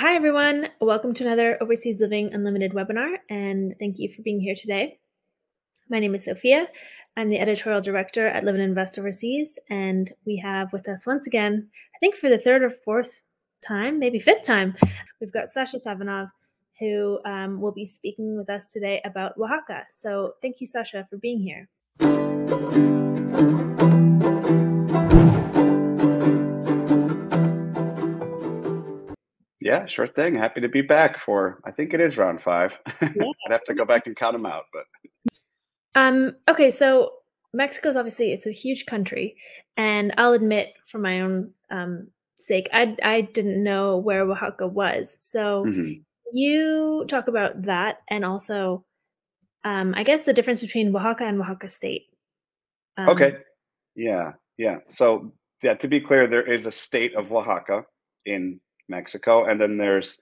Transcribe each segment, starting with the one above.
Hi, everyone. Welcome to another Overseas Living Unlimited webinar, and thank you for being here today. My name is Sophia. I'm the editorial director at Live and Invest Overseas, and we have with us once again, I think for the third or fourth time, maybe fifth time, we've got Sasha Savinov, who um, will be speaking with us today about Oaxaca. So thank you, Sasha, for being here. Yeah, sure thing. Happy to be back for I think it is round five. Yeah. I'd have to go back and count them out, but um okay, so Mexico's obviously it's a huge country, and I'll admit for my own um sake, I I didn't know where Oaxaca was. So mm-hmm. you talk about that and also um I guess the difference between Oaxaca and Oaxaca state. Um, okay. Yeah. Yeah. So yeah, to be clear, there is a state of Oaxaca in Mexico, and then there's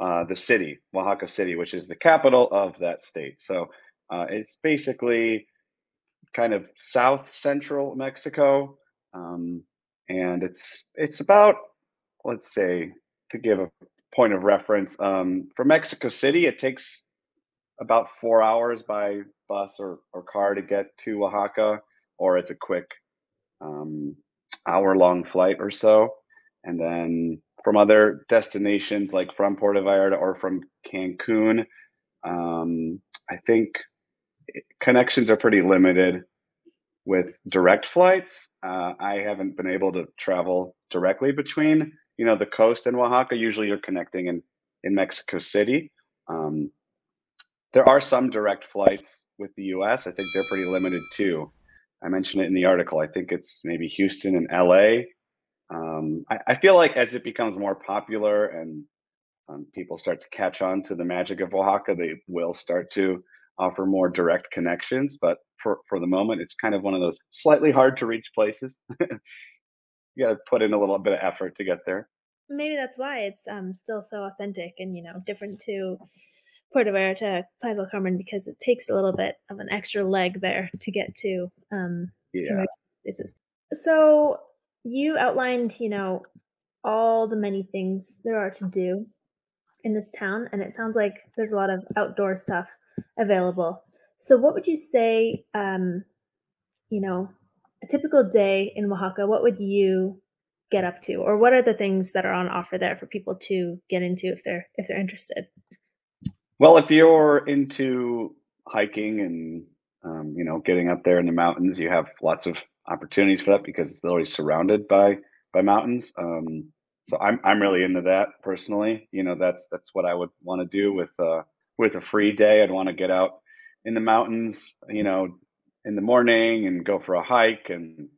uh, the city, Oaxaca City, which is the capital of that state. So uh, it's basically kind of south central Mexico, um, and it's it's about let's say to give a point of reference um, for Mexico City, it takes about four hours by bus or, or car to get to Oaxaca, or it's a quick um, hour long flight or so. And then from other destinations like from Puerto Vallarta or from Cancun. Um, I think connections are pretty limited with direct flights. Uh, I haven't been able to travel directly between, you know, the coast and Oaxaca. Usually, you're connecting in in Mexico City. Um, there are some direct flights with the U.S. I think they're pretty limited too. I mentioned it in the article. I think it's maybe Houston and L.A um, I, I, feel like as it becomes more popular and um, people start to catch on to the magic of Oaxaca, they will start to offer more direct connections. But for, for the moment, it's kind of one of those slightly hard to reach places. you got to put in a little bit of effort to get there. Maybe that's why it's um, still so authentic and you know different to Puerto Vallarta, Playa del Carmen, because it takes a little bit of an extra leg there to get to um, yeah. places. So you outlined, you know, all the many things there are to do in this town, and it sounds like there's a lot of outdoor stuff available. So, what would you say, um, you know, a typical day in Oaxaca, what would you get up to, or what are the things that are on offer there for people to get into if they're if they're interested? Well, if you're into hiking and um, you know getting up there in the mountains, you have lots of opportunities for that because it's always surrounded by by mountains. Um, so I'm I'm really into that personally. You know, that's that's what I would want to do with uh, with a free day. I'd want to get out in the mountains, you know, in the morning and go for a hike and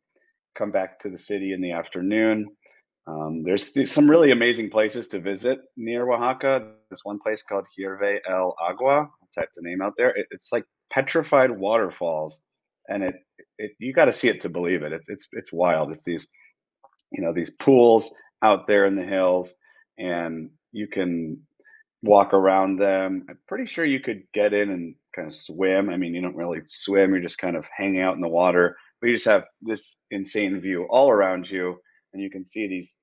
come back to the city in the afternoon. Um, there's, there's, some really amazing places to visit near Oaxaca. There's one place called Hierve el Agua. I'll type the name out there. It, it's like petrified waterfalls and it, it you got to see it to believe it. It's it's it's wild. It's these you know these pools out there in the hills, and you can walk around them. I'm pretty sure you could get in and kind of swim. I mean, you don't really swim; you're just kind of hanging out in the water. But you just have this insane view all around you, and you can see these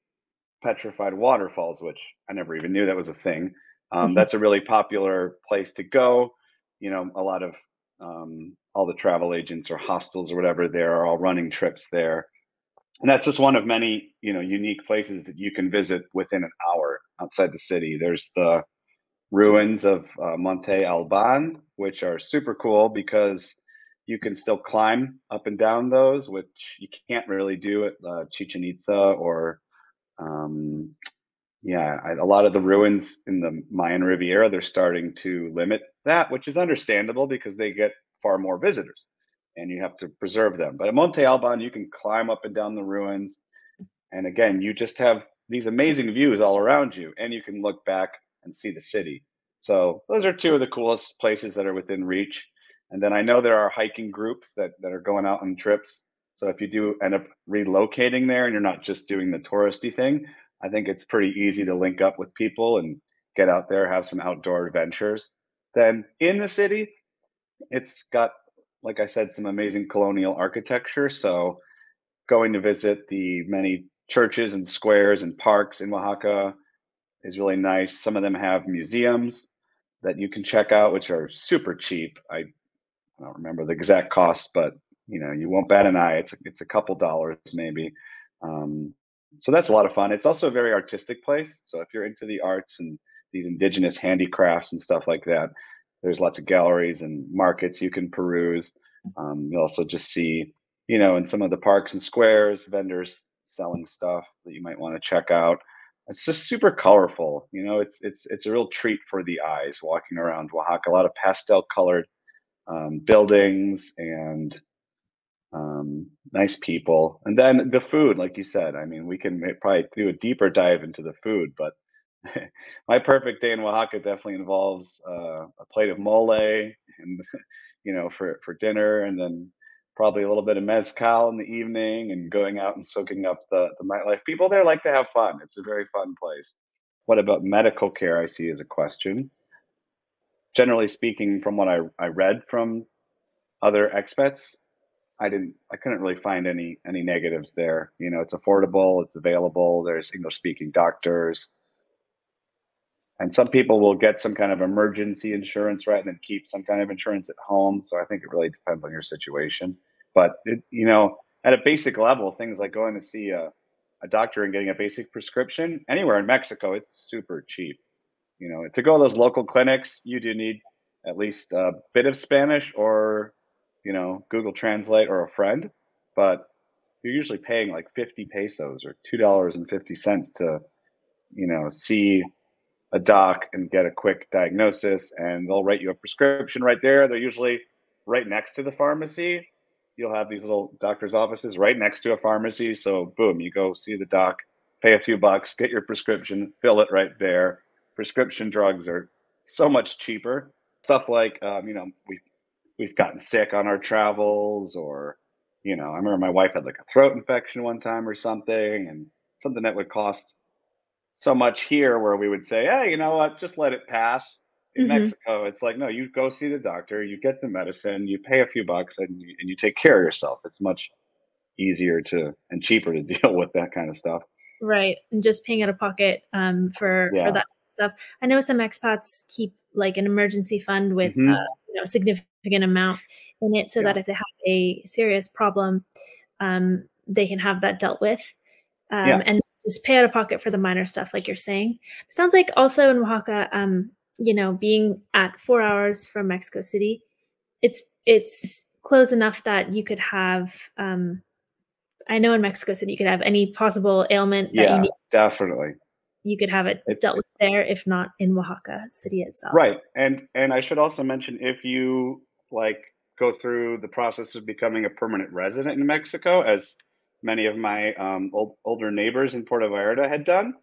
petrified waterfalls, which I never even knew that was a thing. Um, mm-hmm. That's a really popular place to go. You know, a lot of um, all the travel agents or hostels or whatever there are all running trips there. And that's just one of many you know unique places that you can visit within an hour outside the city. There's the ruins of uh, monte alban which are super cool because you can still climb up and down those which you can't really do at uh, chichen itza or um, yeah I, a lot of the ruins in the mayan riviera they're starting to limit that which is understandable because they get far more visitors and you have to preserve them. But at Monte Alban, you can climb up and down the ruins. And again, you just have these amazing views all around you, and you can look back and see the city. So those are two of the coolest places that are within reach. And then I know there are hiking groups that, that are going out on trips. So if you do end up relocating there and you're not just doing the touristy thing, I think it's pretty easy to link up with people and get out there, have some outdoor adventures. Then in the city, it's got, like I said, some amazing colonial architecture. So going to visit the many churches and squares and parks in Oaxaca, is really nice. Some of them have museums that you can check out, which are super cheap. I, I don't remember the exact cost, but you know, you won't bat an eye. It's it's a couple dollars maybe. Um, so that's a lot of fun. It's also a very artistic place. So if you're into the arts and these indigenous handicrafts and stuff like that, there's lots of galleries and markets you can peruse. Um, you also just see, you know, in some of the parks and squares, vendors selling stuff that you might want to check out. It's just super colorful. You know, it's it's it's a real treat for the eyes walking around Oaxaca. A lot of pastel colored um, buildings and um, nice people, and then the food, like you said. I mean, we can probably do a deeper dive into the food, but my perfect day in Oaxaca definitely involves uh, a plate of mole and you know for for dinner, and then probably a little bit of mezcal in the evening, and going out and soaking up the the nightlife. People there like to have fun. It's a very fun place. What about medical care? I see as a question. Generally speaking, from what I I read from other expats, I didn't I couldn't really find any any negatives there. You know, it's affordable, it's available, there's English speaking doctors. And some people will get some kind of emergency insurance, right, and then keep some kind of insurance at home. So I think it really depends on your situation. But it, you know, at a basic level, things like going to see a, a doctor and getting a basic prescription anywhere in Mexico, it's super cheap. You know, to go to those local clinics, you do need at least a bit of Spanish or you know, Google Translate or a friend, but you're usually paying like 50 pesos or $2.50 to, you know, see a doc and get a quick diagnosis and they'll write you a prescription right there. They're usually right next to the pharmacy. You'll have these little doctor's offices right next to a pharmacy. So boom, you go see the doc, pay a few bucks, get your prescription, fill it right there. Prescription drugs are so much cheaper. Stuff like, um, you know, we we've gotten sick on our travels or you know i remember my wife had like a throat infection one time or something and something that would cost so much here where we would say hey you know what just let it pass in mm-hmm. mexico it's like no you go see the doctor you get the medicine you pay a few bucks and you, and you take care of yourself it's much easier to and cheaper to deal with that kind of stuff right and just paying out of pocket um, for yeah. for that stuff i know some expats keep like an emergency fund with mm-hmm. uh, you know significant significant amount in it so yeah. that if they have a serious problem, um, they can have that dealt with. Um, yeah. And just pay out of pocket for the minor stuff, like you're saying. It sounds like also in Oaxaca, um, you know, being at four hours from Mexico City, it's it's close enough that you could have. Um, I know in Mexico City you could have any possible ailment that yeah, you need. Definitely you could have it it's, dealt with there, if not in Oaxaca City itself. Right, and and I should also mention if you like go through the process of becoming a permanent resident in Mexico, as many of my um, old, older neighbors in Puerto Vallarta had done.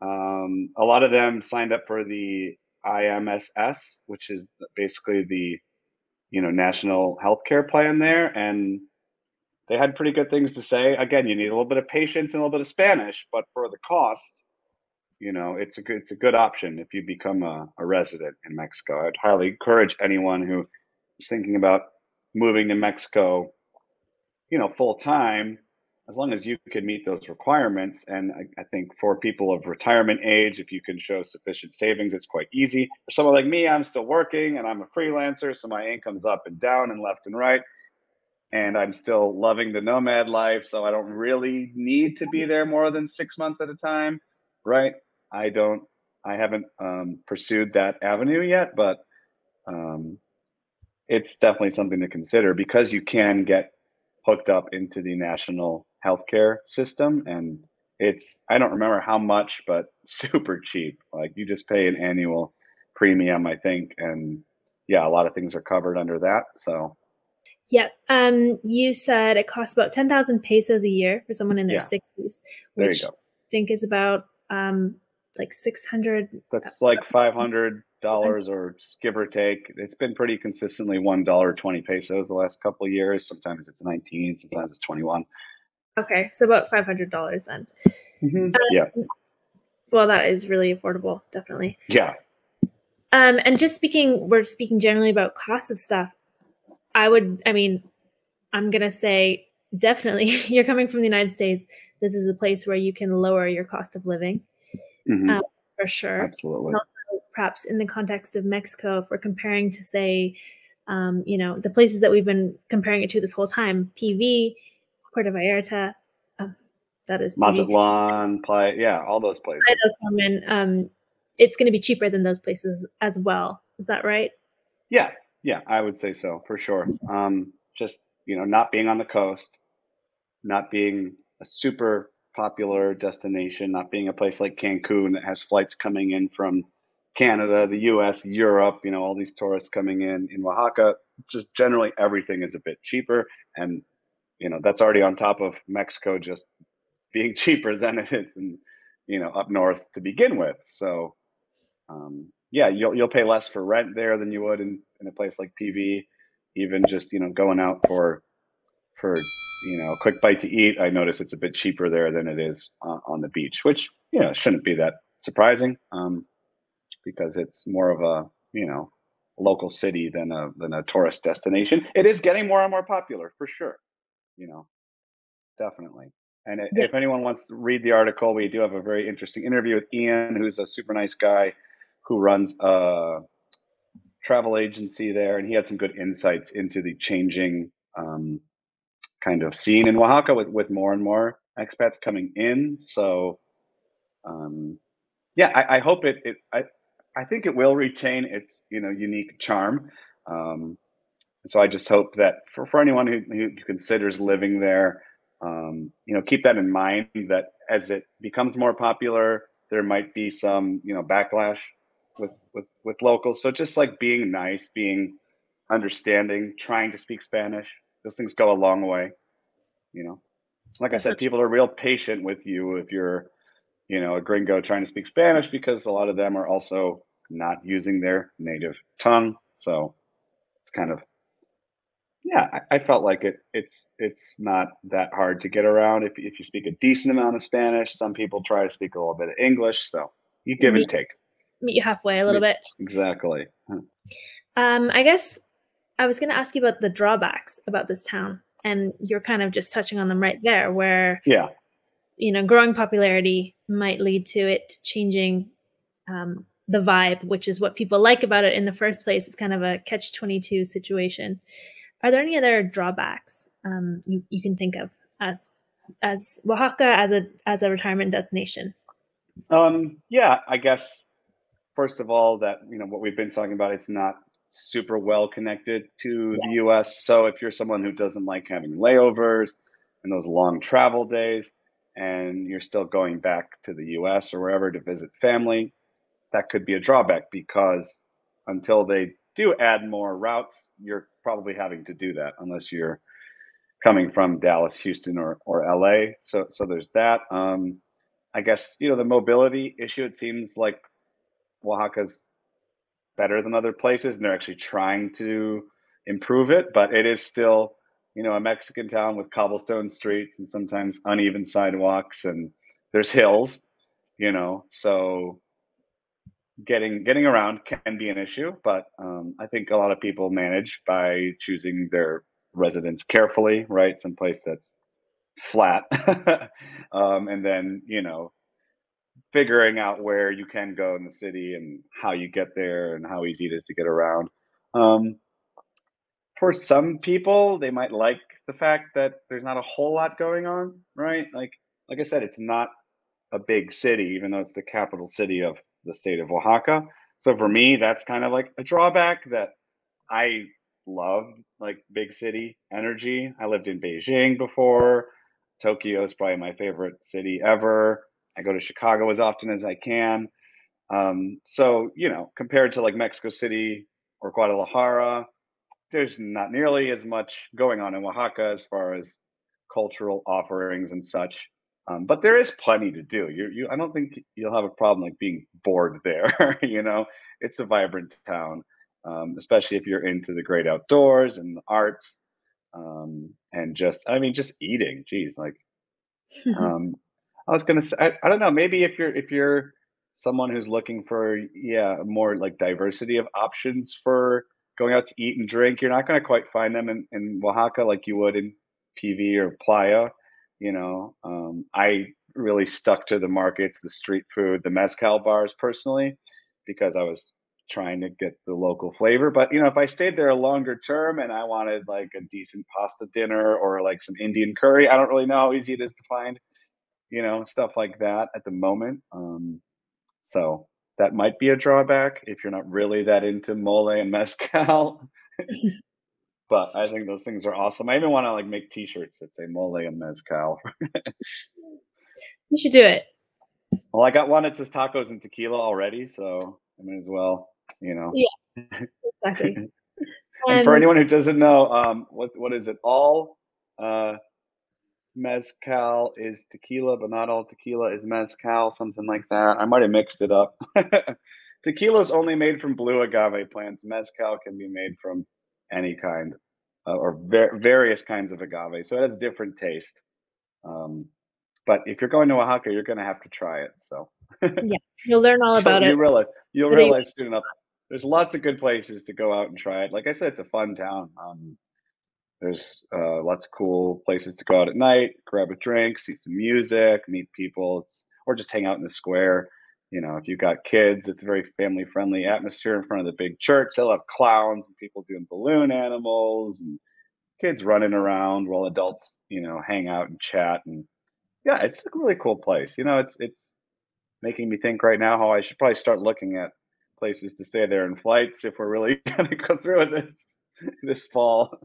Um, a lot of them signed up for the IMSS, which is basically the you know national healthcare plan there, and they had pretty good things to say. Again, you need a little bit of patience and a little bit of Spanish, but for the cost, you know, it's a good it's a good option if you become a, a resident in Mexico. I'd highly encourage anyone who is thinking about moving to Mexico, you know, full time, as long as you can meet those requirements. And I, I, think for people of retirement age, if you can show sufficient savings, it's quite easy. For someone like me, I'm still working and I'm a freelancer, so my income's up and down and left and right. And I'm still loving the nomad life, so I don't really need to be there more than six months at a time, right? I don't, I haven't um, pursued that avenue yet, but um, it's definitely something to consider because you can get hooked up into the national healthcare system and it's I don't remember how much, but super cheap. Like you just pay an annual premium, I think, and yeah, a lot of things are covered under that. So Yep. um, you said it costs about ten thousand pesos a year for someone in their sixties, yeah. which I think is about um, like six hundred. That's like five hundred dollars or give or take. It's been pretty consistently one dollar twenty pesos the last couple of years. Sometimes it's nineteen, sometimes it's twenty one. Okay, so about five hundred dollars then. Mm-hmm. Um, yeah. Well, that is really affordable, definitely. Yeah. Um, and just speaking, we're speaking generally about cost of stuff. I would, I mean, I'm gonna say definitely. You're coming from the United States. This is a place where you can lower your cost of living. Mm-hmm. Um, for sure. Absolutely. And also, perhaps in the context of Mexico, if we're comparing to say, um, you know, the places that we've been comparing it to this whole time, PV, Puerto Vallarta, uh, that is Mazatlan, Playa, yeah, all those places. Um, it's going to be cheaper than those places as well. Is that right? Yeah, yeah, I would say so for sure. Um, just you know, not being on the coast, not being a super popular destination, not being a place like Cancun that has flights coming in from Canada, the US, Europe, you know, all these tourists coming in in Oaxaca, just generally everything is a bit cheaper and you know, that's already on top of Mexico just being cheaper than it is in, you know, up north to begin with. So um, yeah, you'll you'll pay less for rent there than you would in, in a place like PV. Even just, you know, going out for for you know a quick bite to eat, I notice it's a bit cheaper there than it is uh, on the beach, which you know shouldn't be that surprising um, because it's more of a you know local city than a than a tourist destination. It is getting more and more popular for sure. You know, definitely. And yeah. if anyone wants to read the article, we do have a very interesting interview with Ian, who's a super nice guy who runs a travel agency there, and he had some good insights into the changing um, kind of scene in Oaxaca with with more and more expats coming in. So, um, yeah, I, I, hope it, it I I think it will retain its you know unique charm. Um, so I just hope that for, for anyone who, who considers living there, um, you know, keep that in mind that as it becomes more popular, there might be some you know backlash with with with locals. So just like being nice, being understanding, trying to speak Spanish, those things go a long way. You know, like I said, people are real patient with you if you're, you know, a gringo trying to speak Spanish because a lot of them are also not using their native tongue. So it's kind of, yeah, I, I felt like it. It's it's not that hard to get around if if you speak a decent amount of Spanish. Some people try to speak a little bit of English, so you give meet, and take. Meet you halfway a little meet, bit. Exactly. Um, I guess I was going to ask you about the drawbacks about this town, and you're kind of just touching on them right there, where yeah, you know, growing popularity might lead to it changing um, the vibe, which is what people like about it in the first place. It's kind of a catch twenty two situation. Are there any other drawbacks um, you you can think of as as Oaxaca as a as a retirement destination? Um, yeah, I guess first of all that you know what we've been talking about. It's not super well connected to yeah. the US. So if you're someone who doesn't like having layovers and those long travel days, and you're still going back to the US or wherever to visit family, that could be a drawback because until they do add more routes, you're probably having to do that unless you're coming from Dallas, Houston, or, or LA. So so there's that. Um, I guess you know the mobility issue. It seems like Oaxaca's better than other places, and they're actually trying to improve it. But it is still, you know, a Mexican town with cobblestone streets and sometimes uneven sidewalks, and there's hills, you know. So getting getting around can be an issue, but um, I think a lot of people manage by choosing their residence carefully, right? Someplace that's flat, um, and then you know figuring out where you can go in the city and how you get there and how easy it is to get around. Um, for some people, they might like the fact that there's not a whole lot going on, right? Like, like I said, it's not a big city, even though it's the capital city of the state of Oaxaca. So for me, that's kind of like a drawback that I love, like big city energy. I lived in Beijing before. Tokyo is probably my favorite city ever. I go to Chicago as often as I can. Um, so, you know, compared to like Mexico City or Guadalajara, there's not nearly as much going on in Oaxaca as far as cultural offerings and such. Um, but there is plenty to do. You, you, I don't think you'll have a problem like being bored there. you know, it's a vibrant town, um, especially if you're into the great outdoors and the arts, um, and just, I mean, just eating. Geez, like, um, I was gonna say, I, I don't know, maybe if you're if you're someone who's looking for yeah more like diversity of options for going out to eat and drink, you're not gonna quite find them in, in Oaxaca like you would in PV or Playa. You know, um, I really stuck to the markets, the street food, the mezcal bars personally, because I was trying to get the local flavor. But you know, if I stayed there a longer term and I wanted like a decent pasta dinner or like some Indian curry, I don't really know how easy it is to find, you know, stuff like that at the moment. Um, so that might be a drawback if you're not really that into mole and mezcal. but I think those things are awesome. I even want to like make T-shirts that say mole and mezcal. you should do it. Well, I got one that says tacos and tequila already, so I might as well, you know. Yeah, exactly. and um, for anyone who doesn't know, um, what what is it? All uh, mezcal is tequila, but not all tequila is mezcal, something like that. I might have mixed it up. tequila is only made from blue agave plants. Mezcal can be made from any kind uh, or ver- various kinds of agave, so it has different taste. Um, but if you're going to Oaxaca, you're going to have to try it. So yeah, you'll learn all about you it. Realize, you'll realize soon enough. There's lots of good places to go out and try it. Like I said, it's a fun town. Um, there's uh, lots of cool places to go out at night, grab a drink, see some music, meet people, it's, or just hang out in the square. You know, if you've got kids, it's a very family friendly atmosphere in front of the big church. They'll have clowns and people doing balloon animals and kids running around while adults, you know, hang out and chat. And yeah, it's a really cool place. You know, it's it's making me think right now how I should probably start looking at places to stay there in flights if we're really going to go through with this this fall.